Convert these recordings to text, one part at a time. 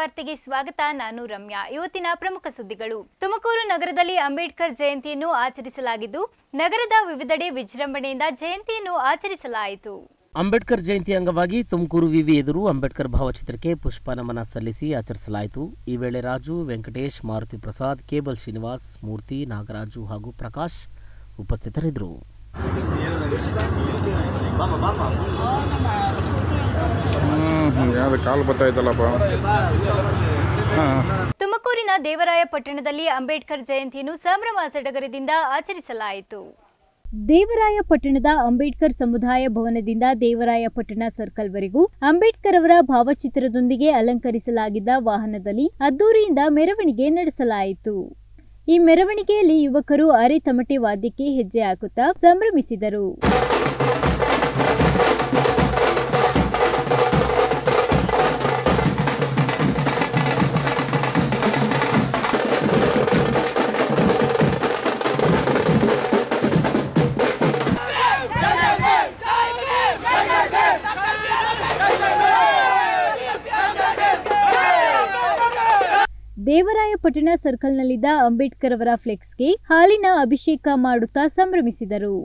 ವಾರ್ತೆಗೆ ಸ್ವಾಗತ. ನಾನು ರಮ್ಯಾ. ಇವತ್ತಿನ ಪ್ರಮುಖ ಸುದ್ದಿಗಳು. ತುಮಕೂರು ನಗರದಲ್ಲಿ ಅಂಬೇಡ್ಕರ್ ಜಯಂತಿಯನ್ನು ಆಚರಿಸಲಾಗಿದ್ದು, ನಗರದ ವಿವಿಧೆಡೆ ವಿಜೃಂಭಣೆಯಿಂದ ಜಯಂತಿಯನ್ನು ಆಚರಿಸಲಾಯಿತು. ಅಂಬೇಡ್ಕರ್ ಜಯಂತಿ ಅಂಗವಾಗಿ ತುಮಕೂರು ವಿವಿ ಎದುರು ಅಂಬೇಡ್ಕರ್ ಭಾವಚಿತ್ರಕ್ಕೆ ಪುಷ್ಪ ನಮನ ಸಲ್ಲಿಸಿ ಆಚರಿಸಲಾಯಿತು. ಈ ವೇಳೆ ರಾಜು, ವೆಂಕಟೇಶ್, ಮಾರುತಿ ಪ್ರಸಾದ್, ಕೇಬಲ್ ಶ್ರೀನಿವಾಸ್, ಮೂರ್ತಿ, ನಾಗರಾಜು ಹಾಗೂ ಪ್ರಕಾಶ್ ಉಪಸ್ಥಿತರಿದ್ದರು. ಯಾವ್ದು ಕಾಲು ಹಾಂ. ತುಮಕೂರಿನ ದೇವರಾಯ ಪಟ್ಟಣದಲ್ಲಿ ಅಂಬೇಡ್ಕರ್ ಜಯಂತಿಯನ್ನು ಸಂಭ್ರಮ ಸಡಗರದಿಂದ ಆಚರಿಸಲಾಯಿತು. ದೇವರಾಯ ಪಟ್ಟಣದ ಅಂಬೇಡ್ಕರ್ ಸಮುದಾಯ ಭವನದಿಂದ ದೇವರಾಯ ಪಟ್ಟಣ ಸರ್ಕಲ್ವರೆಗೂ ಅಂಬೇಡ್ಕರ್ ಅವರ ಭಾವಚಿತ್ರದೊಂದಿಗೆ ಅಲಂಕರಿಸಲಾಗಿದ್ದ ವಾಹನದಲ್ಲಿ ಅದ್ದೂರಿಯಿಂದ ಮೆರವಣಿಗೆ ನಡೆಸಲಾಯಿತು. ಈ ಮೆರವಣಿಗೆಯಲ್ಲಿ ಯುವಕರು ಅರೆ ತಮಟೆ ವಾದ್ಯಕ್ಕೆ ಹೆಜ್ಜೆ ಹಾಕುತ್ತಾ ಸಂಭ್ರಮಿಸಿದರು. ದೇವರಾಯ ಪಟ್ಟಣ ಸರ್ಕಲ್ನಲ್ಲಿದ್ದ ಅಂಬೇಡ್ಕರ್ ಅವರ ಫ್ಲೆಕ್ಸ್ಗೆ ಹಾಲಿನ ಅಭಿಷೇಕ ಮಾಡುತ್ತಾ ಸಂಭ್ರಮಿಸಿದರು.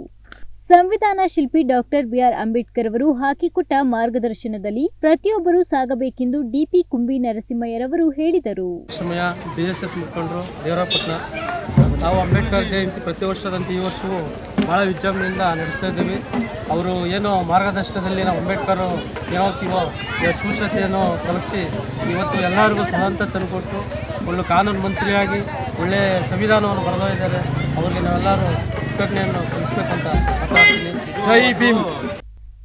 ಸಂವಿಧಾನ ಶಿಲ್ಪಿ ಡಾಕ್ಟರ್ ಬಿಆರ್ ಅಂಬೇಡ್ಕರ್ ಅವರು ಹಾಕಿಕೊಟ್ಟ ಮಾರ್ಗದರ್ಶನದಲ್ಲಿ ಪ್ರತಿಯೊಬ್ಬರೂ ಸಾಗಬೇಕೆಂದು ಡಿಪಿ ಕುಂಬಿ ನರಸಿಂಹಯ್ಯರವರು ಹೇಳಿದರು. ಮುಖಂಡರು ದೇವರಪಟ್ಟಣ ನಾವು ಅಂಬೇಡ್ಕರ್ ಜಯಂತಿ ಪ್ರತಿ ವರ್ಷದಂತೆ ಈ ವರ್ಷವೂ ಭಾಳ ವಿಜೃಂಭಣೆಯಿಂದ ನಡೆಸ್ತಾ ಇದ್ದೀವಿ. ಅವರು ಏನು ಮಾರ್ಗದರ್ಶನದಲ್ಲಿ ನಾವು ಅಂಬೇಡ್ಕರ್ ಏನಾಗ್ತೀವೋ ಸೂಚತೆಯನ್ನು ತಲುಪಿಸಿ ಇವತ್ತು ಎಲ್ಲರಿಗೂ ಸ್ವಾತಂತ್ರ್ಯ ತಂದುಕೊಟ್ಟು ಒಳ್ಳೆ ಕಾನೂನು ಮಂತ್ರಿಯಾಗಿ ಒಳ್ಳೆ ಸಂವಿಧಾನವನ್ನು ಬರೆದಿದ್ದಾರೆ ಅವರಿಗೆ ನಾವೆಲ್ಲರೂ ಕೃತಜ್ಞೆಯನ್ನು ಸಲ್ಲಿಸಬೇಕಂತ ಮಾತಾಡ್ತೀನಿ ಜೈ ಭೀಮ್.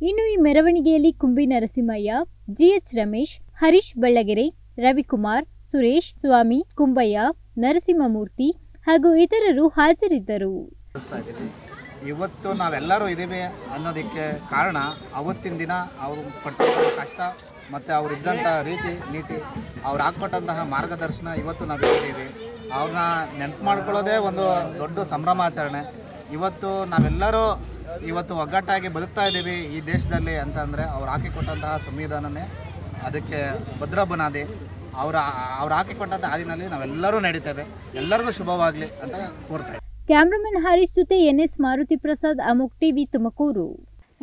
ಇನ್ನು ಈ ಮೆರವಣಿಗೆಯಲ್ಲಿ ಕುಂಬಿ ನರಸಿಂಹಯ್ಯ ಜಿಎಚ್ ರಮೇಶ್ ಹರೀಶ್ ಬಳ್ಳಗೆರೆ ರವಿಕುಮಾರ್ ಸುರೇಶ್ ಸ್ವಾಮಿ ಕುಂಬಯ್ಯ ನರಸಿಂಹಮೂರ್ತಿ ಹಾಗೂ ಇತರರು ಹಾಜರಿದ್ದರು. ಇವತ್ತು ನಾವೆಲ್ಲರೂ ಇದ್ದೀವಿ ಅನ್ನೋದಕ್ಕೆ ಕಾರಣ ಅವತ್ತಿನ ದಿನ ಅವರು ಪಟ್ಟಂತಹ ಕಷ್ಟ ಮತ್ತು ಅವರು ಇದ್ದಂಥ ರೀತಿ, ನೀತಿ, ಅವ್ರು ಹಾಕ್ಕೊಟ್ಟಂತಹ ಮಾರ್ಗದರ್ಶನ ಇವತ್ತು ನಾವು ಇದ್ದೀವಿ ಅವ್ರನ್ನ ನೆನಪು ಮಾಡ್ಕೊಳ್ಳೋದೇ ಒಂದು ದೊಡ್ಡ ಸಂಭ್ರಮಾಚರಣೆ. ಇವತ್ತು ನಾವೆಲ್ಲರೂ ಇವತ್ತು ಒಗ್ಗಟ್ಟಾಗಿ ಬದುಕ್ತಾ ಇದ್ದೀವಿ ಈ ದೇಶದಲ್ಲಿ ಅಂತಂದರೆ ಅವ್ರು ಹಾಕಿಕೊಟ್ಟಂತಹ ಸಂವಿಧಾನನೇ. ಅದಕ್ಕೆ ಭದ್ರ ಬುನಾದಿ. ಅವರ, ಅವ್ರು ಹಾಕಿಕೊಟ್ಟಂಥ ಹಾದಿನಲ್ಲಿ ನಾವೆಲ್ಲರೂ ನಡೀತೇವೆ. ಎಲ್ಲರಿಗೂ ಶುಭವಾಗಲಿ ಅಂತ ಕೋರ್ತಾ. ಕ್ಯಾಮ್ರಾಮನ್ ಹರೀಶ್ ಜೊತೆ ಎನ್ಎಸ್ ಮಾರುತಿ ಪ್ರಸಾದ್, ಅಮುಕ್ ಟಿವಿ, ತುಮಕೂರು.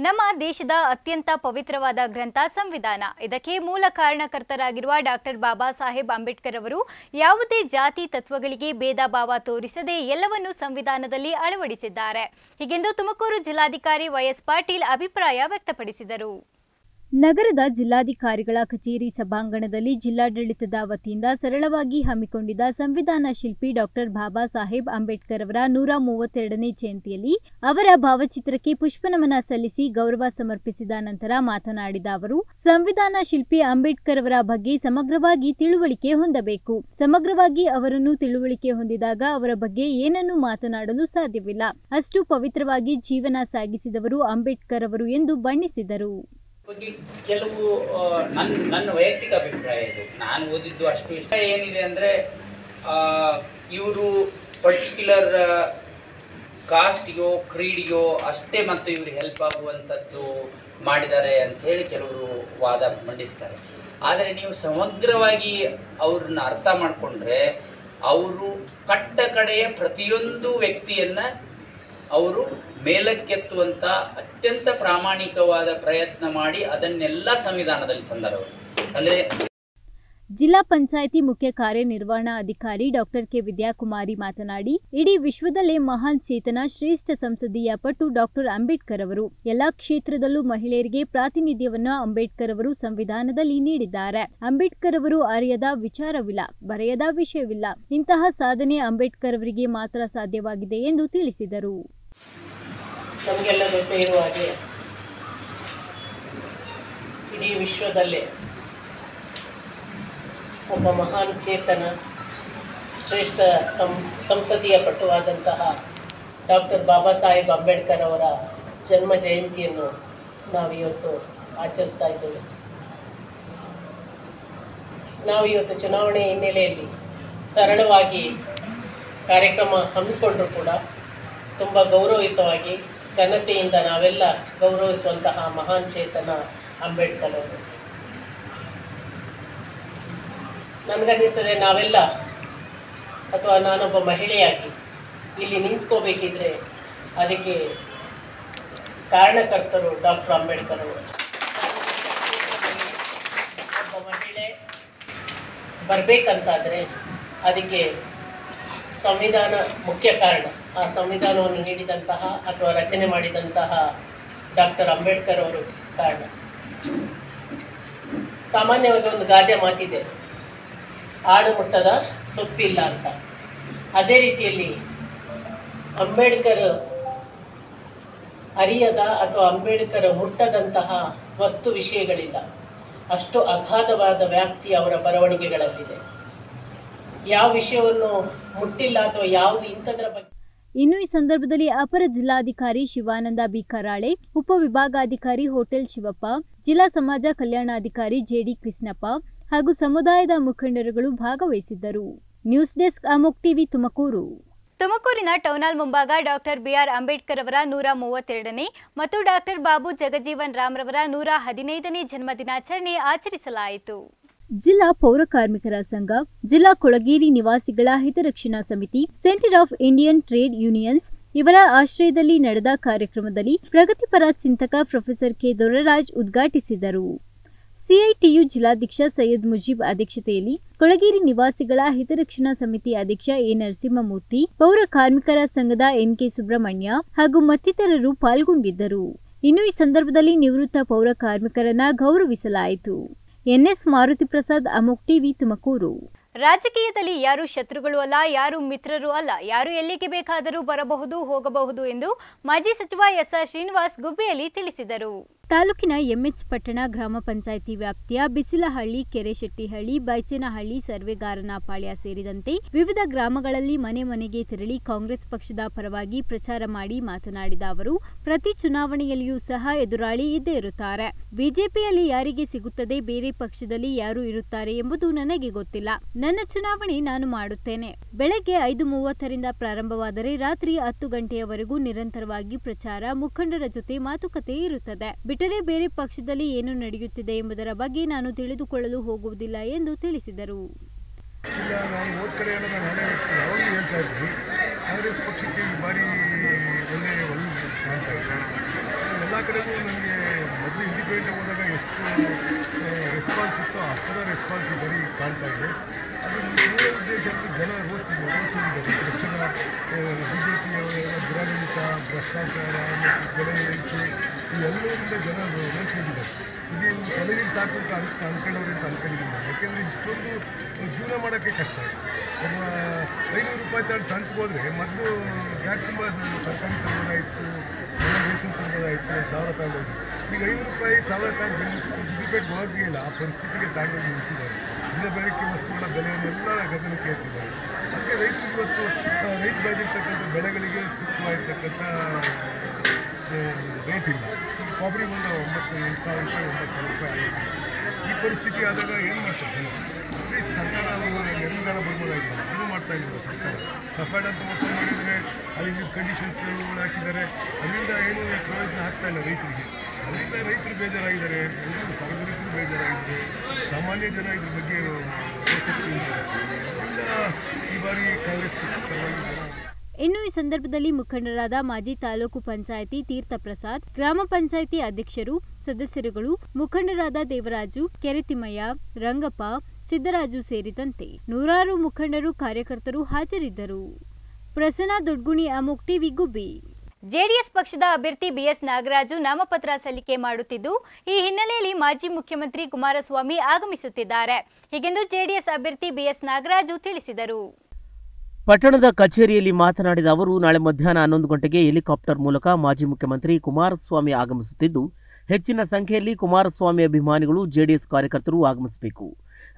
ನಮ್ಮ ದೇಶದ ಅತ್ಯಂತ ಪವಿತ್ರವಾದ ಗ್ರಂಥ ಸಂವಿಧಾನ. ಇದಕ್ಕೆ ಮೂಲ ಕಾರಣಕರ್ತರಾಗಿರುವ ಡಾಕ್ಟರ್ ಬಾಬಾ ಸಾಹೇಬ್ ಅಂಬೇಡ್ಕರ್ ಅವರು ಯಾವುದೇ ಜಾತಿ ತತ್ವಗಳಿಗೆ ಭೇದ ಭಾವ ತೋರಿಸದೆ ಎಲ್ಲವನ್ನೂ ಸಂವಿಧಾನದಲ್ಲಿ ಅಳವಡಿಸಿದ್ದಾರೆ. ಹೀಗೆಂದು ತುಮಕೂರು ಜಿಲ್ಲಾಧಿಕಾರಿ ವೈಎಸ್ ಪಾಟೀಲ್ ಅಭಿಪ್ರಾಯ ವ್ಯಕ್ತಪಡಿಸಿದರು. ನಗರದ ಜಿಲ್ಲಾಧಿಕಾರಿಗಳ ಕಚೇರಿ ಸಭಾಂಗಣದಲ್ಲಿ ಜಿಲ್ಲಾಡಳಿತದ ವತಿಯಿಂದ ಸರಳವಾಗಿ ಹಮ್ಮಿಕೊಂಡಿದ್ದ ಸಂವಿಧಾನ ಶಿಲ್ಪಿ ಡಾಕ್ಟರ್ ಬಾಬಾ ಸಾಹೇಬ್ ಅಂಬೇಡ್ಕರ್ ಅವರ ನೂರ ಮೂವತ್ತೆರಡನೇ ಜಯಂತಿಯಲ್ಲಿ ಅವರ ಭಾವಚಿತ್ರಕ್ಕೆ ಪುಷ್ಪನಮನ ಸಲ್ಲಿಸಿ ಗೌರವ ಸಮರ್ಪಿಸಿದ ನಂತರ ಮಾತನಾಡಿದ ಅವರು, ಸಂವಿಧಾನ ಶಿಲ್ಪಿ ಅಂಬೇಡ್ಕರ್ ಅವರ ಬಗ್ಗೆ ಸಮಗ್ರವಾಗಿ ತಿಳುವಳಿಕೆ ಹೊಂದಬೇಕು. ಸಮಗ್ರವಾಗಿ ಅವರನ್ನು ತಿಳುವಳಿಕೆ ಹೊಂದಿದಾಗ ಅವರ ಬಗ್ಗೆ ಏನನ್ನು ಮಾತನಾಡಲು ಸಾಧ್ಯವಿಲ್ಲ. ಅಷ್ಟು ಪವಿತ್ರವಾಗಿ ಜೀವನ ಸಾಗಿಸಿದವರು ಅಂಬೇಡ್ಕರ್ ಅವರು ಎಂದು ಬಣ್ಣಿಸಿದರು. ಬಗ್ಗೆ ಕೆಲವು ನನ್ನ ನನ್ನ ವೈಯಕ್ತಿಕ ಅಭಿಪ್ರಾಯ ಇದು. ನಾನು ಓದಿದ್ದು ಅಷ್ಟು ಇಷ್ಟ ಏನಿದೆ ಅಂದರೆ ಇವರು ಪರ್ಟಿಕ್ಯುಲರ್ ಕಾಸ್ಟಿಗೋ ಕ್ರೀಡಿಗೋ ಅಷ್ಟೇ ಮತ್ತು ಇವರು ಹೆಲ್ಪ್ ಆಗುವಂಥದ್ದು ಮಾಡಿದ್ದಾರೆ ಅಂಥೇಳಿ ಕೆಲವರು ವಾದ ಮಂಡಿಸ್ತಾರೆ. ಆದರೆ ನೀವು ಸಮಗ್ರವಾಗಿ ಅವ್ರನ್ನ ಅರ್ಥ ಮಾಡಿಕೊಂಡ್ರೆ, ಅವರು ಕಟ್ಟ ಕಡೆಯ ಪ್ರತಿಯೊಂದು ವ್ಯಕ್ತಿಯನ್ನು ಅವರು ಮೇಲಕ್ಕೆತ್ತುವಂಥ ಅತ್ಯಂತ ಪ್ರಾಮಾಣಿಕವಾದ ಪ್ರಯತ್ನ ಮಾಡಿ ಅದನ್ನೆಲ್ಲ ಸಂವಿಧಾನದಲ್ಲಿ ತಂದರು. ಅಂದರೆ ಜಿಲ್ಲಾ ಪಂಚಾಯಿತಿ ಮುಖ್ಯ ಕಾರ್ಯನಿರ್ವಹಣಾಧಿಕಾರಿ ಡಾಕ್ಟರ್ ಕೆ ವಿದ್ಯಾಕುಮಾರಿ ಮಾತನಾಡಿ, ಇಡೀ ವಿಶ್ವದಲ್ಲೇ ಮಹಾನ್ ಚೇತನ ಶ್ರೇಷ್ಠ ಸಂಸದೀಯ ಪಟು ಡಾಕ್ಟರ್ ಅಂಬೇಡ್ಕರ್ ಅವರು. ಎಲ್ಲಾ ಕ್ಷೇತ್ರದಲ್ಲೂ ಮಹಿಳೆಯರಿಗೆ ಪ್ರಾತಿನಿಧ್ಯವನ್ನು ಅಂಬೇಡ್ಕರ್ ಅವರು ಸಂವಿಧಾನದಲ್ಲಿ ನೀಡಿದ್ದಾರೆ. ಅಂಬೇಡ್ಕರ್ ಅವರು ಅರಿಯದ ವಿಚಾರವಿಲ್ಲ, ಬರೆಯದ ವಿಷಯವಿಲ್ಲ. ಇಂತಹ ಸಾಧನೆ ಅಂಬೇಡ್ಕರ್ ಅವರಿಗೆ ಮಾತ್ರ ಸಾಧ್ಯವಾಗಿದೆ ಎಂದು ತಿಳಿಸಿದರು. ನಮಗೆಲ್ಲ ಗೊತ್ತೇ ಇರುವ ಹಾಗೆ ಇಡೀ ವಿಶ್ವದಲ್ಲೇ ಒಬ್ಬ ಮಹಾನ್ ಚೇತನ, ಶ್ರೇಷ್ಠ ಸಂ, ಸಂಸದೀಯ ಪಟುವಾದಂತಹ ಡಾಕ್ಟರ್ ಬಾಬಾ ಸಾಹೇಬ್ ಅಂಬೇಡ್ಕರ್ ಅವರ ಜನ್ಮ ಜಯಂತಿಯನ್ನು ನಾವಿವತ್ತು ಆಚರಿಸ್ತಾ ಇದ್ದೇವೆ. ನಾವು ಇವತ್ತು ಚುನಾವಣೆ ಹಿನ್ನೆಲೆಯಲ್ಲಿ ಸರಳವಾಗಿ ಕಾರ್ಯಕ್ರಮ ಹಮ್ಮಿಕೊಂಡರೂ ಕೂಡ ತುಂಬ ಗೌರವಯುತವಾಗಿ ಘನತೆಯಿಂದ ನಾವೆಲ್ಲ ಗೌರವಿಸುವಂತಹ ಮಹಾನ್ ಚೇತನ ಅಂಬೇಡ್ಕರ್ ಅವರು. ನನಗನ್ನಿಸ್ತದೆ ನಾವೆಲ್ಲ, ಅಥವಾ ನಾನೊಬ್ಬ ಮಹಿಳೆಯಾಗಿ ಇಲ್ಲಿ ನಿಂತ್ಕೋಬೇಕಿದ್ರೆ ಅದಕ್ಕೆ ಕಾರಣಕರ್ತರು ಡಾಕ್ಟರ್ ಅಂಬೇಡ್ಕರ್ ಅವರು. ಒಬ್ಬ ಮಹಿಳೆ ಬರಬೇಕಂತಾದರೆ ಅದಕ್ಕೆ ಸಂವಿಧಾನ ಮುಖ್ಯ ಕಾರಣ. ಆ ಸಂವಿಧಾನವನ್ನು ನೀಡಿದಂತಹ ಅಥವಾ ರಚನೆ ಮಾಡಿದಂತಹ ಡಾಕ್ಟರ್ ಅಂಬೇಡ್ಕರ್ ಅವರು ಕಾರಣ. ಸಾಮಾನ್ಯವಾಗಿ ಒಂದು ಗಾದೆ ಮಾತಿದೆ. ಆಡು ಮುಟ್ಟದ ಸೊಪ್ಪಿಲ್ಲ ಅಂತ. ಅದೇ ರೀತಿಯಲ್ಲಿ ಅಂಬೇಡ್ಕರ್ ಅರಿಯದ ಅಥವಾ ಅಂಬೇಡ್ಕರ್ ಮುಟ್ಟದಂತಹ ವಸ್ತು ವಿಷಯಗಳಿಲ್ಲ. ಅಷ್ಟು ಅಗಾಧವಾದ ವ್ಯಾಪ್ತಿ ಅವರ ಬರವಣಿಗೆಗಳಲ್ಲಿದೆ. ಯಾವ ವಿಷಯವನ್ನು ಮುಟ್ಟಿಲ್ಲ ಅಥವಾ ಯಾವುದು ಇಂಥದ್ರ ಬಗ್ಗೆ ಇನ್ನು ಈ ಸಂದರ್ಭದಲ್ಲಿ ಅಪರ ಜಿಲ್ಲಾಧಿಕಾರಿ ಶಿವಾನಂದ ಬಿ ಕರಾಳೆ ಉಪವಿಭಾಗಾಧಿಕಾರಿ ಹೋಟೆಲ್ ಶಿವಪ್ಪ, ಜಿಲ್ಲಾ ಸಮಾಜ ಕಲ್ಯಾಣಾಧಿಕಾರಿ ಜೆಡಿ ಕೃಷ್ಣಪ್ಪ ಹಾಗೂ ಸಮುದಾಯದ ಮುಖಂಡರುಗಳು ಭಾಗವಹಿಸಿದ್ದರು. News desk Amogh TV Tumakuru. ತುಮಕೂರಿನ ಟೌನಾಲ್ ಮುಂಭಾಗ ಡಾಕ್ಟರ್ ಬಿಆರ್ ಅಂಬೇಡ್ಕರ್ ಅವರ ನೂರ ಮೂವತ್ತೆರಡನೇ ಮತ್ತು ಡಾಕ್ಟರ್ ಬಾಬು ಜಗಜೀವನ್ ರಾಮ್ರವರ ನೂರ ಹದಿನೈದನೇ ಜನ್ಮದಿನಾಚರಣೆ ಆಚರಿಸಲಾಯಿತು. ಜಿಲ್ಲಾ ಪೌರ ಕಾರ್ಮಿಕರ ಸಂಘ, ಜಿಲ್ಲಾ ಕೊಳಗೇರಿ ನಿವಾಸಿಗಳ ಹಿತರಕ್ಷಣಾ ಸಮಿತಿ centre of Indian trade unions ಇವರ ಆಶ್ರಯದಲ್ಲಿ ನಡೆದ ಕಾರ್ಯಕ್ರಮದಲ್ಲಿ ಪ್ರಗತಿಪರ ಚಿಂತಕ ಪ್ರೊಫೆಸರ್ ಕೆ ದೊರರಾಜ್ ಉದ್ಘಾಟಿಸಿದರು. ಸಿಐಟಿಯು ಜಿಲ್ಲಾಧ್ಯಕ್ಷ ಸೈಯದ್ ಮುಜೀಬ್ ಅಧ್ಯಕ್ಷತೆಯಲ್ಲಿ ಕೊಳಗೇರಿ ನಿವಾಸಿಗಳ ಹಿತರಕ್ಷಣಾ ಸಮಿತಿ ಅಧ್ಯಕ್ಷ ಎ ನರಸಿಂಹಮೂರ್ತಿ, ಪೌರ ಕಾರ್ಮಿಕರ ಸಂಘದ ಎನ್ ಕೆ ಸುಬ್ರಹ್ಮಣ್ಯ ಹಾಗೂ ಮತ್ತಿತರರು ಪಾಲ್ಗೊಂಡಿದ್ದರು. ಇನ್ನು ಈ ಸಂದರ್ಭದಲ್ಲಿ ನಿವೃತ್ತ ಪೌರ ಕಾರ್ಮಿಕರನ್ನ ಗೌರವಿಸಲಾಯಿತು. ಎನ್ಎಸ್ ಮಾರುತಿ ಪ್ರಸಾದ್, ಅಮೋಕ್ ಟಿವಿ, ತುಮಕೂರು. ರಾಜಕೀಯದಲ್ಲಿ ಯಾರು ಶತ್ರುಗಳು ಅಲ್ಲ, ಯಾರು ಮಿತ್ರರು ಅಲ್ಲ, ಯಾರು ಎಲ್ಲಿಗೆ ಬೇಕಾದರೂ ಬರಬಹುದು, ಹೋಗಬಹುದು ಎಂದು ಮಾಜಿ ಸಚಿವ ಎಸ್ಆರ್ ಶ್ರೀನಿವಾಸ್ ಗುಬ್ಬಿಯಲ್ಲಿ ತಿಳಿಸಿದರು. ತಾಲೂಕಿನ ಎಂಎಚ್ ಪಟ್ಟಣ ಗ್ರಾಮ ಪಂಚಾಯಿತಿ ವ್ಯಾಪ್ತಿಯ ಬಿಸಿಲಹಳ್ಳಿ, ಕೆರೆಶೆಟ್ಟಿಹಳ್ಳಿ, ಬೈಚೇನಹಳ್ಳಿ ಸರ್ವೆಗಾರನಪಾಳ್ಯ ಸೇರಿದಂತೆ ವಿವಿಧ ಗ್ರಾಮಗಳಲ್ಲಿ ಮನೆ ಮನೆಗೆ ತೆರಳಿ ಕಾಂಗ್ರೆಸ್ ಪಕ್ಷದ ಪರವಾಗಿ ಪ್ರಚಾರ ಮಾಡಿ ಮಾತನಾಡಿದ ಅವರು, ಪ್ರತಿ ಚುನಾವಣೆಯಲ್ಲಿಯೂ ಸಹ ಎದುರಾಳಿ ಇದ್ದೇ ಇರುತ್ತಾರೆ. ಬಿಜೆಪಿಯಲ್ಲಿ ಯಾರಿಗೆ ಸಿಗುತ್ತದೆ, ಬೇರೆ ಪಕ್ಷದಲ್ಲಿ ಯಾರು ಇರುತ್ತಾರೆ ಎಂಬುದು ನನಗೆ ಗೊತ್ತಿಲ್ಲ. ನನ್ನ ಚುನಾವಣೆ ನಾನು ಮಾಡುತ್ತೇನೆ. ಬೆಳಗ್ಗೆ ಐದು ಮೂವತ್ತರಿಂದ ಪ್ರಾರಂಭವಾದರೆ ರಾತ್ರಿ ಹತ್ತು ಗಂಟೆಯವರೆಗೂ ನಿರಂತರವಾಗಿ ಪ್ರಚಾರ ಮುಖಂಡರ ಜೊತೆ ಮಾತುಕತೆ ಇರುತ್ತದೆ. ಬಿಟ್ಟರೆ ಬೇರೆ ಪಕ್ಷದಲ್ಲಿ ಏನು ನಡೆಯುತ್ತಿದೆ ಎಂಬುದರ ಬಗ್ಗೆ ನಾನು ತಿಳಿದುಕೊಳ್ಳಲು ಹೋಗುವುದಿಲ್ಲ ಎಂದು ತಿಳಿಸಿದರು. ನಾನು ಹೋದ ನಾನು ನಾನೇ ಯಾವಾಗಲೂ ಕಾಂಗ್ರೆಸ್ ಪಕ್ಷಕ್ಕೆ ಈ ಬಾರಿ ಒಳ್ಳೆ ಒಳ್ಳೆ ಕಾಣ್ತಾ ಇದೆ. ಎಲ್ಲ ಕಡೆಗೂ ನನಗೆ ಮೊದಲು ಇಂಡಿಪೆಂಡೆಂಟ್ ಹೋದಾಗ ಎಷ್ಟು ರೆಸ್ಪಾನ್ಸ್ ಇತ್ತು ಥರ ರೆಸ್ಪಾನ್ಸ್ ಈ ಸರಿ ಕಾಣ್ತಾ ಇದೆ. ಅದು ಮೂಲ ಉದ್ದೇಶ. ಅಂದರೆ ಜನ ರೋಸಿದೆ ರೋಸಿದ್ದಾರೆ ಹೆಚ್ಚಿನ ಬಿ ಜೆ ಪಿಯವರ ದುರಾಡಳಿತ, ಭ್ರಷ್ಟಾಚಾರ, ಬೆಲೆ ಏರಿಕೆ ಇವೆಲ್ಲರಿಂದ ಜನರು ರೋಸಿ ಹೋಗಿದ್ದಾರೆ ಇವ್ರು ತಲೆಗೆ ಸಾಕು ಅಂತ ಅನ್ ಅಂದ್ಕೊಂಡವ್ರು ಅಂತ ಅನ್ಕೊಂಡಿದ್ದೀನಿ ನಾನು ಯಾಕೆಂದರೆ ಇಷ್ಟೊಂದು ಜೀವನ ಮಾಡೋಕ್ಕೆ ಕಷ್ಟ. ಐನೂರು ರೂಪಾಯಿ ತಗೊಂಡು ಸಂತ ಹೋದರೆ ಮೊದಲು ಬ್ಯಾಗ್ ತುಂಬ ತರಕಾರಿ ತಗೊಳ್ಳೋದಾಯಿತು ಎಲ್ಲ ರೇಷನ್ ತಗೊಳ್ಳೋದಾಯಿತು ಒಂದು ಸಾವಿರ ತಗೊಂಡೋಗಿ. ಈಗ ಐನೂರು ರೂಪಾಯಿ ಸಾವಿರ ತಗೊಂಡು ಡಿಪೆಂಡ್ ಹೋಗಿಲ್ಲ ಆ ಪರಿಸ್ಥಿತಿಗೆ ತಗೊಂಡೋಗಿ ನಿಲ್ಲಿಸಿದ್ದಾರೆ ದಿನ ಬೆಳಗ್ಗೆ ವಸ್ತುಗಳ ಬೆಲೆಯನ್ನೆಲ್ಲ ಗಗನಕ್ಕೆ ಏರಿಸಿದ್ದಾರೆ. ಅದಕ್ಕೆ ರೈತರು ಇವತ್ತು ರೈತ ಬೆಳೆದಿರ್ತಕ್ಕಂಥ ಬೆಳೆಗಳಿಗೆ ಸೂಕ್ತವಾಗಿರ್ತಕ್ಕಂಥ ರೇಟ್ ಇಲ್ಲ ಕೊಬ್ಬರಿ ಬಂದು ಒಂಬತ್ತು, ಎಂಟು ಸಾವಿರ ರೂಪಾಯಿ, ಒಂಬತ್ತು ಸಾವಿರ ರೂಪಾಯಿ ಈ ಪರಿಸ್ಥಿತಿ ಆದಾಗ ಏನು ಮಾಡ್ತಾರೆ ಅಟ್ಲೀಸ್ಟ್ ಸರ್ಕಾರ ನೆರವುಗಾರ ಬರ್ಬೋದಾಯ್ತು. ಅದು ಮಾಡ್ತಾ ಇಲ್ಲ ಸರ್ಕಾರ? ಕಫೆಡ್ ಅಂತ ಓಪನ್ ಮಾಡಿದರೆ ಅಲ್ಲಿ ಕಂಡೀಷನ್ಸ್ ಹಾಕಿದ್ದಾರೆ. ಅದರಿಂದ ಏನು ಪ್ರಯೋಜನ ಆಗ್ತಾ ಇಲ್ಲ ರೈತರಿಗೆ. ಅದರಿಂದ ರೈತರು ಬೇಜಾರಾಗಿದ್ದಾರೆ. ಎಲ್ಲರೂ ಸಾರ್ವಜನಿಕರು ಬೇಜಾರಾಗಿದ್ದಾರೆ. ಸಾಮಾನ್ಯ ಜನ ಇದ್ರ ಬಗ್ಗೆ ಆಸಕ್ತಿ ಇದ್ದಾರೆ ಅದರಿಂದ ಈ ಬಾರಿ ಕಾಂಗ್ರೆಸ್ ಪಕ್ಷದ ಪರವಾಗಿ ಜನ ಇನ್ನು ಈ ಸಂದರ್ಭದಲ್ಲಿ ಮುಖಂಡರಾದ ಮಾಜಿ ತಾಲೂಕು ಪಂಚಾಯಿತಿ ತೀರ್ಥ ಪ್ರಸಾದ್, ಗ್ರಾಮ ಪಂಚಾಯಿತಿ ಅಧ್ಯಕ್ಷರು, ಸದಸ್ಯರುಗಳು, ಮುಖಂಡರಾದ ದೇವರಾಜು ಕೆರೆತಿಮಯ್ಯ ರಂಗಪ್ಪ, ಸಿದ್ದರಾಜು ಸೇರಿದಂತೆ ನೂರಾರು ಮುಖಂಡರು, ಕಾರ್ಯಕರ್ತರು ಹಾಜರಿದ್ದರು. ಪ್ರಸನ್ನ ದೊಡ್ಗುಣಿ ಅಮೋಕ್ ಟಿವಿ ಗುಬ್ಬಿ. ಜೆಡಿಎಸ್ ಪಕ್ಷದ ಅಭ್ಯರ್ಥಿ ಬಿಎಸ್ ನಾಗರಾಜು ನಾಮಪತ್ರ ಸಲ್ಲಿಕೆ ಮಾಡುತ್ತಿದ್ದು, ಈ ಹಿನ್ನೆಲೆಯಲ್ಲಿ ಮಾಜಿ ಮುಖ್ಯಮಂತ್ರಿ ಕುಮಾರಸ್ವಾಮಿ ಆಗಮಿಸುತ್ತಿದ್ದಾರೆ. ಹೀಗೆಂದು ಜೆಡಿಎಸ್ ಅಭ್ಯರ್ಥಿ ಬಿಎಸ್ ನಾಗರಾಜು ತಿಳಿಸಿದರು. ಪಟ್ಟಣದ ಕಚೇರಿಯಲ್ಲಿ ಮಾತನಾಡಿದ ಅವರು, ನಾಳೆ ಮಧ್ಯಾಹ್ನ ಹನ್ನೊಂದು ಗಂಟೆಗೆ ಹೆಲಿಕಾಪ್ಟರ್ ಮೂಲಕ ಮಾಜಿ ಮುಖ್ಯಮಂತ್ರಿ ಕುಮಾರಸ್ವಾಮಿ ಆಗಮಿಸುತ್ತಿದ್ದು, ಹೆಚ್ಚಿನ ಸಂಖ್ಯೆಯಲ್ಲಿ ಕುಮಾರಸ್ವಾಮಿ ಅಭಿಮಾನಿಗಳು ಜೆಡಿಎಸ್ ಕಾರ್ಯಕರ್ತರು ಆಗಮಿಸಬೇಕು.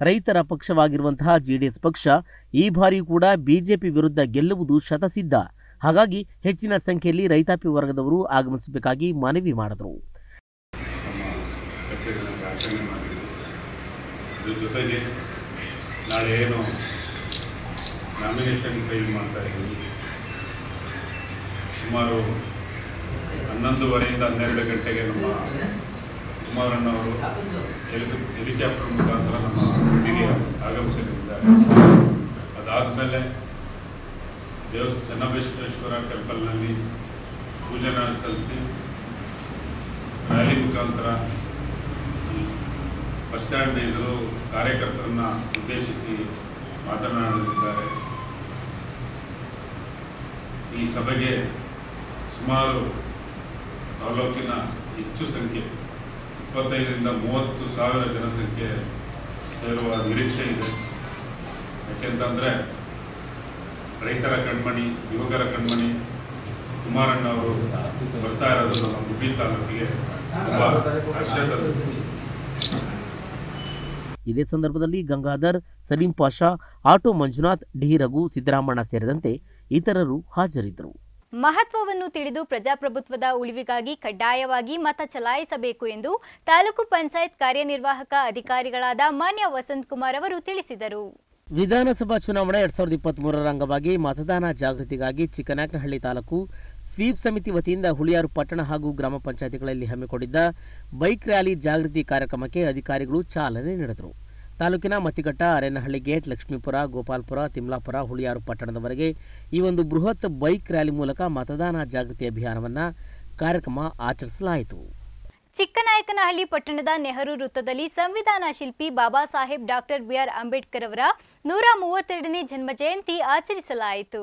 ರೈತರ ಪಕ್ಷವಾಗಿರುವಂತಹ ಜೆಡಿಎಸ್ ಪಕ್ಷ ಈ ಬಾರಿಯೂ ಕೂಡ ಬಿಜೆಪಿ ವಿರುದ್ಧ ಗೆಲ್ಲುವುದು ಶತಸಿದ್ಧ. ಹಾಗಾಗಿ ಹೆಚ್ಚಿನ ಸಂಖ್ಯೆಯಲ್ಲಿ ರೈತಾಪಿ ವರ್ಗದವರು ಆಗಮಿಸಬೇಕಾಗಿ ಮನವಿ ಮಾಡಿದರು. ಜೊತೆಗೆ ನಾಳೆ ಏನು ನಾಮಿನೇಷನ್ ಫೈಲ್ ಮಾಡ್ತಾ ಇದ್ದೀವಿ ಸುಮಾರು ಹನ್ನೊಂದುವರೆಯಿಂದ ಹನ್ನೆರಡು ಗಂಟೆಗೆ ನಮ್ಮ ಕುಮಾರಣ್ಣವರು ಹೆಲಿಕಾಪ್ಟರ್ ಮುಖಾಂತರ ನಮ್ಮ ಹುಡುಗಿಗೆ ಆಗಮಿಸಲಿದ್ದಾರೆ. ಅದಾದಮೇಲೆ ದೇವಸ್ ಚನ್ನಬಸವೇಶ್ವರ ಟೆಂಪಲ್ನಲ್ಲಿ ಪೂಜೆನ ಸಲ್ಲಿಸಿ ರ್ಯಾಲಿ ಮುಖಾಂತರ ಬಸ್ ಸ್ಟ್ಯಾಂಡ್ ಕಾರ್ಯಕರ್ತರನ್ನ ಉದ್ದೇಶಿಸಿ ಮಾತನಾಡಲಿದ್ದಾರೆ. ಈ ಸಭೆಗೆ ಸುಮಾರು ತಾಲೂಕಿನ ಹೆಚ್ಚು ಸಂಖ್ಯೆ, ಇಪ್ಪತ್ತೈದರಿಂದ ಮೂವತ್ತು ಸಾವಿರ ಜನಸಂಖ್ಯೆ ಸೇರುವ ನಿರೀಕ್ಷೆ ಇದೆ. ಯಾಕೆಂತಂದರೆ ರೈತರ ಕಣ್ಮಣಿ, ಯುವಕರ ಕಣ್ಮಣಿ ಕುಮಾರಣ್ಣ ಅವರು ಬರ್ತಾ ಇರೋದು ನಮ್ಮ ಗುಬ್ಬಿ ತಾಲೂಕಿಗೆ ಇದೇ ಸಂದರ್ಭದಲ್ಲಿ ಗಂಗಾಧರ್, ಸಲೀಂ ಪಾಷಾ, ಆಟೋ ಮಂಜುನಾಥ್, ಡಿ ರಘು, ಸಿದ್ದರಾಮಣ್ಣ ಸೇರಿದಂತೆ ಇತರರು ಹಾಜರಿದ್ದರು. ಮಹತ್ವವನ್ನು ತಿಳಿದು ಪ್ರಜಾಪ್ರಭುತ್ವದ ಉಳಿವಿಗಾಗಿ ಕಡ್ಡಾಯವಾಗಿ ಮತ ಚಲಾಯಿಸಬೇಕು ಎಂದು ತಾಲೂಕು ಪಂಚಾಯತ್ ಕಾರ್ಯನಿರ್ವಾಹಕ ಅಧಿಕಾರಿಗಳಾದ ಮಾನ್ಯ ವಸಂತ್ ಕುಮಾರ್ ಅವರು ತಿಳಿಸಿದರು. ವಿಧಾನಸಭಾ ಚುನಾವಣೆ ಎರಡ್ ಸಾವಿರದ ಇಪ್ಪತ್ತ್ ಮೂರರ ಅಂಗವಾಗಿ ಮತದಾನ ಜಾಗೃತಿಗಾಗಿ ಚಿಕ್ಕನಾಯಕನಹಳ್ಳಿ ತಾಲೂಕು ಸ್ವೀಪ್ ಸಮಿತಿ ವತಿಯಿಂದ ಹುಳಿಯಾರು ಪಟ್ಟಣ ಹಾಗೂ ಗ್ರಾಮ ಪಂಚಾಯತಿಗಳಲ್ಲಿ ಹಮ್ಮಿಕೊಂಡಿದ್ದ ಬೈಕ್ ರ್ಯಾಲಿ ಜಾಗೃತಿ ಕಾರ್ಯಕ್ರಮಕ್ಕೆ ಅಧಿಕಾರಿಗಳು ಚಾಲನೆ ನೀಡಿದರು. ತಾಲೂಕಿನ ಮತ್ತಿಘಟ್ಟ ಅರೇನಹಳ್ಳಿ ಗೇಟ್ ಲಕ್ಷ್ಮೀಪುರ ಗೋಪಾಲ್ಪುರ ತಿಮ್ಲಾಪುರ ಹುಳಿಯಾರು ಪಟ್ಟಣದವರೆಗೆ ಈ ಒಂದು ಬೃಹತ್ ಬೈಕ್ ರ್ಯಾಲಿ ಮೂಲಕ ಮತದಾನ ಜಾಗೃತಿ ಅಭಿಯಾನವನ್ನು ಕಾರ್ಯಕ್ರಮ ಆಚರಿಸಲಾಯಿತು. ಚಿಕ್ಕನಾಯಕನಹಳ್ಳಿ ಪಟ್ಟಣದ ನೆಹರು ವೃತ್ತದಲ್ಲಿ ಸಂವಿಧಾನ ಶಿಲ್ಪಿ Baba Saheb doctor B R Ambedkar ಅವರ ನೂರ ಮೂವತ್ತೆರಡನೇ ಜನ್ಮ ಜಯಂತಿ ಆಚರಿಸಲಾಯಿತು.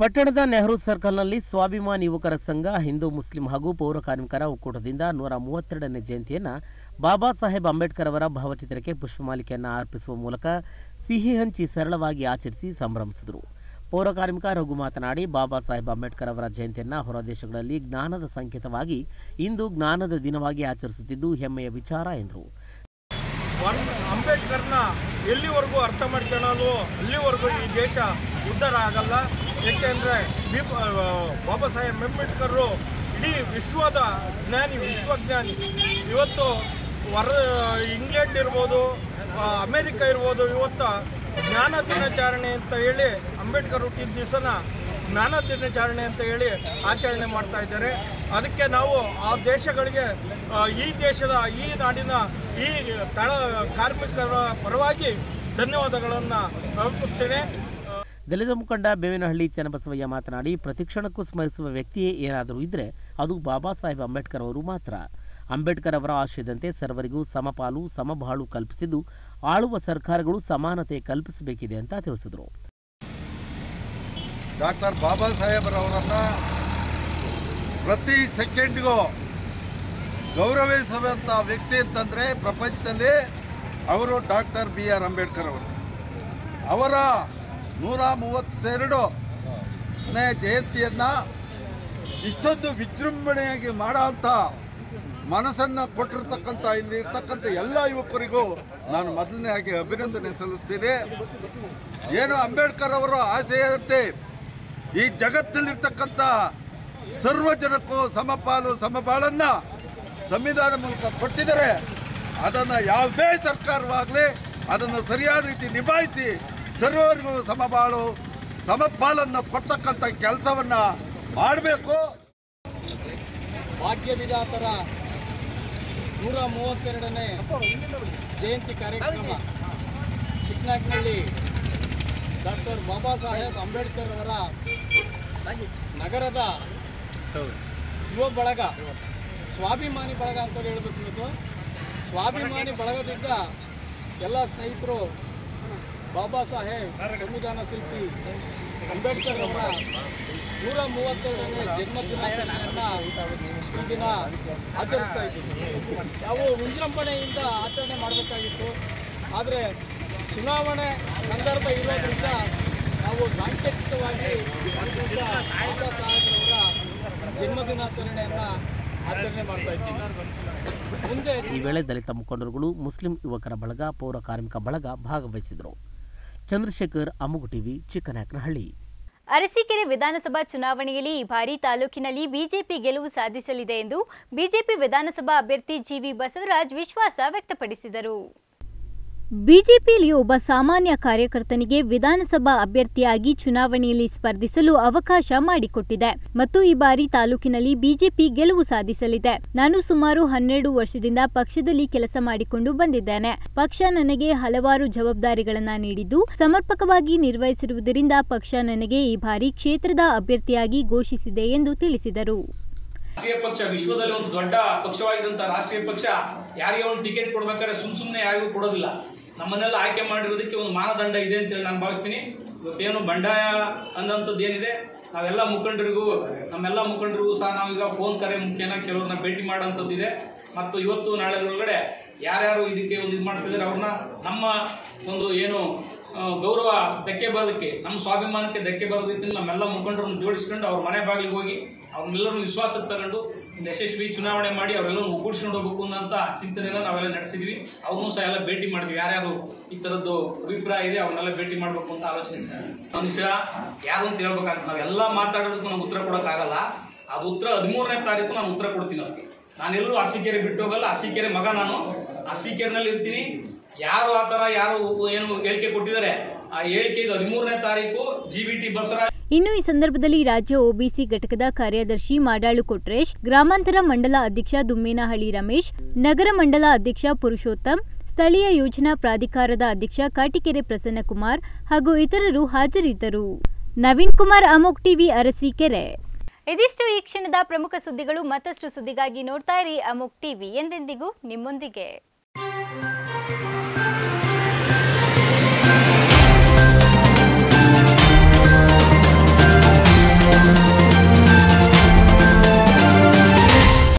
ಪಟ್ಟಣದ ನೆಹರು ಸರ್ಕಲ್ನಲ್ಲಿ ಸ್ವಾಭಿಮಾನಿ ಯುವಕರ ಸಂಘ ಹಿಂದೂ ಮುಸ್ಲಿಂ ಹಾಗೂ ಪೌರ ಕಾರ್ಮಿಕರ ಒಕ್ಕೂಟದಿಂದ ನೂರ ಮೂವತ್ತೆರಡನೇ ಜಯಂತಿಯನ್ನು ಬಾಬಾ ಸಾಹೇಬ್ ಅಂಬೇಡ್ಕರ್ ಅವರ ಭಾವಚಿತ್ರಕ್ಕೆ ಪುಷ್ಪಮಾಲಿಕೆಯನ್ನು ಅರ್ಪಿಸುವ ಮೂಲಕ ಸಿಹಿ ಹಂಚಿ ಸರಳವಾಗಿ ಆಚರಿಸಿ ಸಂಭ್ರಮಿಸಿದರು. ಪೌರ ಕಾರ್ಮಿಕ ರಘು ಮಾತನಾಡಿ, ಬಾಬಾ ಸಾಹೇಬ್ ಅಂಬೇಡ್ಕರ್ ಅವರ ಜಯಂತಿಯನ್ನು ಹೊರ ದೇಶಗಳಲ್ಲಿ ಜ್ಞಾನದ ಸಂಕೇತವಾಗಿ ಇಂದು ಜ್ಞಾನದ ದಿನವಾಗಿ ಆಚರಿಸುತ್ತಿದ್ದು ಹೆಮ್ಮೆಯ ವಿಚಾರ ಎಂದರು. ಅಂಬೇಡ್ಕರ್ನ ಎಲ್ಲಿವರೆಗೂ ಅರ್ಥ ಮಾಡ್ಕೊಳ್ಳಲು ಅಲ್ಲಿವರೆಗೂ ಈ ದೇಶ ಉದ್ಧಾರ ಆಗಲ್ಲ. ಏಕೆಂದರೆ ಬಾಬಾ ಸಾಹೇಬ್ ಅಂಬೇಡ್ಕರ್ ಇಡೀ ವಿಶ್ವದ ಜ್ಞಾನಿ, ವಿಶ್ವಜ್ಞಾನಿ. ಇವತ್ತು ಹೊರ ಇಂಗ್ಲೆಂಡ್ ಇರ್ಬೋದು ಅಮೇರಿಕ ಇರ್ಬೋದು, ಇವತ್ತು ಜ್ಞಾನ ದಿನಾಚರಣೆ ಅಂತ ಹೇಳಿ ಅಂಬೇಡ್ಕರ್ ಹುಟ್ಟಿದ ದಿವಸನ ಜ್ಞಾನ ದಿನಾಚರಣೆ ಅಂತ ಹೇಳಿ ಆಚರಣೆ ಮಾಡ್ತಾ ಇದ್ದಾರೆ. ಅದಕ್ಕೆ ನಾವು ಆ ದೇಶಗಳಿಗೆ ಈ ದೇಶದ, ಈ ನಾಡಿನ, ಈ ತಳ ಕಾರ್ಮಿಕರ ಪರವಾಗಿ ಧನ್ಯವಾದಗಳನ್ನು ಅರ್ಪಿಸ್ತೇನೆ. ದಲಿತ ಮುಖಂಡ ಬೇವಿನಹಳ್ಳಿ ಚನ್ನಬಸವಯ್ಯ ಮಾತನಾಡಿ, ಪ್ರತಿಕ್ಷಣಕ್ಕೂ ಸ್ಮರಿಸುವ ವ್ಯಕ್ತಿಯೇ ಏನಾದರೂ ಇದ್ದರೆ ಅದು ಬಾಬಾ ಸಾಹೇಬ್ ಅಂಬೇಡ್ಕರ್ ಅವರು ಮಾತ್ರ. ಅಂಬೇಡ್ಕರ್ ಅವರ ಆಶಯದಂತೆ ಸರ್ವರಿಗೂ ಸಮಪಾಲು, ಸಮಬಾಳು ಕಲ್ಪಿಸಿದ್ದು, ಆಳುವ ಸರ್ಕಾರಗಳು ಸಮಾನತೆ ಕಲ್ಪಿಸಬೇಕಿದೆ ಅಂತ ತಿಳಿಸಿದರು. ಡಾಕ್ಟರ್ ಬಾಬಾ ಸಾಹೇಬರವರನ್ನು ಪ್ರತಿ ಸೆಕೆಂಡ್ಗೂ ಗೌರವಿಸುವಂಥ ವ್ಯಕ್ತಿ ಅಂತಂದರೆ ಪ್ರಪಂಚದಲ್ಲಿ ಅವರು ಡಾಕ್ಟರ್ ಬಿ ಆರ್ ಅಂಬೇಡ್ಕರ್ ಅವರು. ಅವರ ನೂರ ಮೂವತ್ತೆರಡು ಜಯಂತಿಯನ್ನು ಇಷ್ಟೊಂದು ವಿಜೃಂಭಣೆಯಾಗಿ ಮಾಡೋ ಅಂಥ ಮನಸ್ಸನ್ನು ಕೊಟ್ಟಿರ್ತಕ್ಕಂಥ ಇಲ್ಲಿ ಇರ್ತಕ್ಕಂಥ ಎಲ್ಲ ಯುವಕರಿಗೂ ನಾನು ಮೊದಲನೇ ಆಗಿ ಅಭಿನಂದನೆ ಸಲ್ಲಿಸ್ತೀನಿ. ಏನು ಅಂಬೇಡ್ಕರ್ ಅವರ ಆಸೆಯಂತೆ ಈ ಜಗತ್ತಿನಲ್ಲಿರ್ತಕ್ಕಂಥ ಸರ್ವ ಜನಕ್ಕೂ ಸಮಪಾಲು ಸಮಬಾಳನ್ನ ಸಂವಿಧಾನ ಮೂಲಕ ಕೊಟ್ಟಿದ್ದಾರೆ. ಅದನ್ನು ಯಾವುದೇ ಸರ್ಕಾರವಾಗಲಿ ಅದನ್ನು ಸರಿಯಾದ ರೀತಿ ನಿಭಾಯಿಸಿ ಸರ್ವರಿಗೂ ಸಮಬಾಳು, ಸಮಪಾಲನ್ನು ಕೊಟ್ಟಕ್ಕಂಥ ಕೆಲಸವನ್ನು ಮಾಡಬೇಕು. ಭಾಗ್ಯ ವಿಧಾತರ ನೂರ ಮೂವತ್ತೆರಡನೇ ಜಯಂತಿ ಕಾರ್ಯಕ್ರಮ. ಚಿಕ್ಕನಾಗ್ನಳ್ಳಿ ಡಾಕ್ಟರ್ ಬಾಬಾ ಸಾಹೇಬ್ ಅಂಬೇಡ್ಕರ್ ಅವರ ನಗರದ ಯುವ ಬಳಗ, ಸ್ವಾಭಿಮಾನಿ ಬಳಗ ಅಂತ ಹೇಳಬೇಕು ಇವತ್ತು. ಸ್ವಾಭಿಮಾನಿ ಬಳಗದಿಂದ ಎಲ್ಲ ಸ್ನೇಹಿತರು ಬಾಬಾ ಸಾಹೇಬ್, ಸಂವಿಧಾನ ಶಿಲ್ಪಿ, ಅಂಬೇಡ್ಕರ್ ಅವರ ನೂರ ಮೂವತ್ತೆರಡನೇ ಜನ್ಮ ದಿನಾಚರಣೆಯನ್ನು ಈ ದಿನ ಆಚರಿಸ್ತಾ ಇದ್ದೀವಿ. ನಾವು ವಿಜೃಂಭಣೆಯಿಂದ ಆಚರಣೆ ಮಾಡಬೇಕಾಗಿತ್ತು. ಆದರೆ ಚುನಾವಣೆ ಸಂದರ್ಭ ಇರೋದ್ರಿಂದ ನಾವು ಸಾಂಕೇತಿಕವಾಗಿ ಬಾಬಾ ಸಾಹೇಬ್ರವರ ಜನ್ಮ ದಿನಾಚರಣೆಯನ್ನು ಆಚರಣೆ ಮಾಡ್ತಾ ಇದ್ದೀವಿ. ಈ ವೇಳೆ ದಲಿತ ಮುಖಂಡರುಗಳು ಮುಸ್ಲಿಂ ಯುವಕರ ಬಳಗ, ಪೌರ ಕಾರ್ಮಿಕ ಬಳಗ ಭಾಗವಹಿಸಿದರು. ಚಂದ್ರಶೇಖರ್ ಅಮುಗು ಟಿವಿ, ಚಿಕ್ಕನಾಯಕನಹಳ್ಳಿ. ಅರಸೀಕೆರೆ ವಿಧಾನಸಭಾ ಚುನಾವಣೆಯಲ್ಲಿ ಈ ಬಾರಿ ತಾಲೂಕಿನಲ್ಲಿ ಬಿಜೆಪಿ ಗೆಲುವು ಸಾಧಿಸಲಿದೆ ಎಂದು ಬಿಜೆಪಿ ವಿಧಾನಸಭಾ ಅಭ್ಯರ್ಥಿ ಜಿವಿ ಬಸವರಾಜ್ ವಿಶ್ವಾಸ ವ್ಯಕ್ತಪಡಿಸಿದರು. ಬಿಜೆಪಿಯಲ್ಲಿ ಒಬ್ಬ ಸಾಮಾನ್ಯ ಕಾರ್ಯಕರ್ತನಿಗೆ ವಿಧಾನಸಭಾ ಅಭ್ಯರ್ಥಿಯಾಗಿ ಚುನಾವಣೆಯಲ್ಲಿ ಸ್ಪರ್ಧಿಸಲು ಅವಕಾಶ ಮಾಡಿಕೊಟ್ಟಿದೆ. ಮತ್ತು ಈ ಬಾರಿ ತಾಲೂಕಿನಲ್ಲಿ ಬಿಜೆಪಿ ಗೆಲುವು ಸಾಧಿಸಲಿದೆ. ನಾನು ಸುಮಾರು ಹನ್ನೆರಡು ವರ್ಷದಿಂದ ಪಕ್ಷದಲ್ಲಿ ಕೆಲಸ ಮಾಡಿಕೊಂಡು ಬಂದಿದ್ದೇನೆ. ಪಕ್ಷ ನನಗೆ ಹಲವಾರು ಜವಾಬ್ದಾರಿಗಳನ್ನ ನೀಡಿದ್ದು, ಸಮರ್ಪಕವಾಗಿ ನಿರ್ವಹಿಸಿರುವುದರಿಂದ ಪಕ್ಷ ನನಗೆ ಈ ಬಾರಿ ಕ್ಷೇತ್ರದ ಅಭ್ಯರ್ಥಿಯಾಗಿ ಘೋಷಿಸಿದೆ ಎಂದು ತಿಳಿಸಿದರು. ರಾಷ್ಟ್ರೀಯ ಪಕ್ಷ ವಿಶ್ವದಲ್ಲಿ ಒಂದು ದೊಡ್ಡ ಪಕ್ಷವಾಗಿರುವಂತಹ ರಾಷ್ಟ್ರೀಯ ಪಕ್ಷ, ಯಾರಿಗೆ ಒಂದು ಟಿಕೆಟ್ ಕೊಡ್ಬೇಕಾದ್ರೆ ಸುಮ್ ಸುಮ್ಮನೆ ಯಾರಿಗೂ ಕೊಡೋದಿಲ್ಲ. ನಮ್ಮನ್ನೆಲ್ಲ ಆಯ್ಕೆ ಮಾಡಿರೋದಕ್ಕೆ ಒಂದು ಮಾನದಂಡ ಇದೆ ಅಂತೇಳಿ ನಾನು ಭಾವಿಸ್ತೀನಿ. ಇವತ್ತೇನು ಬಂಡಾಯ ಅನ್ನೋಂಥದ್ದು ಏನಿದೆ, ನಾವೆಲ್ಲ ಮುಖಂಡರಿಗೂ, ನಮ್ಮೆಲ್ಲ ಮುಖಂಡರಿಗೂ ಸಹ ನಾವೀಗ ಫೋನ್ ಕರೆ ಮುಖೇನ ಕೆಲವ್ರನ್ನ ಭೇಟಿ ಮಾಡೋಂಥದ್ದು ಇದೆ. ಮತ್ತು ಇವತ್ತು ನಾಳೆ ಒಳಗಡೆ ಯಾರ್ಯಾರು ಇದಕ್ಕೆ ಒಂದು ಇದು ಮಾಡ್ತಿದ್ದಾರೆ, ಅವ್ರನ್ನ ನಮ್ಮ ಒಂದು ಏನು ಗೌರವ ಧಕ್ಕೆ ಬರೋದಕ್ಕೆ, ನಮ್ಮ ಸ್ವಾಭಿಮಾನಕ್ಕೆ ಧಕ್ಕೆ ಬರೋದಕ್ಕೆ ನಮ್ಮೆಲ್ಲ ಮುಖಂಡರನ್ನು ಜೋಡಿಸ್ಕೊಂಡು ಅವ್ರ ಮನೆ ಬಾಗಿಲಿಗೆ ಹೋಗಿ ಅವ್ರನ್ನೆಲ್ಲರೂ ವಿಶ್ವಾಸಕ್ಕೆ ತಗೊಂಡು ಒಂದು ಯಶಸ್ವಿ ಚುನಾವಣೆ ಮಾಡಿ ಅವರೆಲ್ಲರೂ ಒಗ್ಗೂಡಿಸ್ಕೊಂಡು ಹೋಗ್ಬೇಕು ಅನ್ನೋಂಥ ಚಿಂತನೆನ ನಾವೆಲ್ಲ ನಡೆಸಿದ್ವಿ. ಅವ್ರನ್ನೂ ಸಹ ಎಲ್ಲ ಭೇಟಿ ಮಾಡಿದ್ವಿ. ಯಾರ್ಯಾರು ಈ ಥರದ್ದು ಅಭಿಪ್ರಾಯ ಇದೆ, ಅವ್ರನ್ನೆಲ್ಲ ಭೇಟಿ ಮಾಡಬೇಕು ಅಂತ ಆಲೋಚನೆ ಮನುಷ್ಯ ಯಾರು ಅಂತ ಹೇಳ್ಬೇಕಾಗ್ತದೆ ನಾವೆಲ್ಲ ಮಾತಾಡೋದಕ್ಕೂ ನಮ್ಗೆ ಉತ್ತರ ಕೊಡೋಕ್ಕಾಗಲ್ಲ. ಅದು ಉತ್ತರ ಹದಿಮೂರನೇ ತಾರೀಕು ನಾನು ಉತ್ತರ ಕೊಡ್ತೀನಿ ಅವ್ರಿಗೆ. ನಾನೆಲ್ಲೂ ಅರಸೀಕೆರೆ ಬಿಟ್ಟು ಹೋಗಲ್ಲ. ಅರಸೀಕೆರೆ ಮಗ ನಾನು. ಅರಸೀಕೆರೆನಲ್ಲಿ ಇರ್ತೀನಿ ಯಾರು ಆ ಥರ ಯಾರು ಏನು ಹೇಳಿಕೆ ಕೊಟ್ಟಿದ್ದಾರೆ? ಆ ಹೇಳಿಕೆಗೆ ಹದಿಮೂರನೇ ತಾರೀಕು ಜಿ ಬಿ ಟಿ ಬಸವರಾಜ್. ಇನ್ನು ಈ ಸಂದರ್ಭದಲ್ಲಿ ರಾಜ್ಯ ಒಬಿಸಿ ಘಟಕದ ಕಾರ್ಯದರ್ಶಿ ಮಾಡಾಳು ಕೊಟ್ರೇಶ್ ಗ್ರಾಮಾಂತರ ಮಂಡಲ ಅಧ್ಯಕ್ಷ ದುಮ್ಮೇನಹಳ್ಳಿ ರಮೇಶ್ ನಗರ ಮಂಡಲ ಅಧ್ಯಕ್ಷ ಪುರುಷೋತ್ತಮ್ ಸ್ಥಳೀಯ ಯೋಜನಾ ಪ್ರಾಧಿಕಾರದ ಅಧ್ಯಕ್ಷ ಕಾಟಿಕೆರೆ ಪ್ರಸನ್ನಕುಮಾರ್ ಹಾಗೂ ಇತರರು ಹಾಜರಿದ್ದರು. ನವೀನ್ ಕುಮಾರ್ ಅಮೋಕ್ ಟಿವಿ ಅರಸೀಕೆರೆ ಇದಿಷ್ಟು ಈ ಕ್ಷಣದ ಪ್ರಮುಖ ಸುದ್ದಿಗಳು ಮತ್ತಷ್ಟು ಸುದ್ದಿಗಾಗಿ ನೋಡ್ತಾ ಇರಿ ಅಮೋಕ್ ಟಿವಿ ಎಂದೆಂದಿಗೂ ನಿಮ್ಮೊಂದಿಗೆ.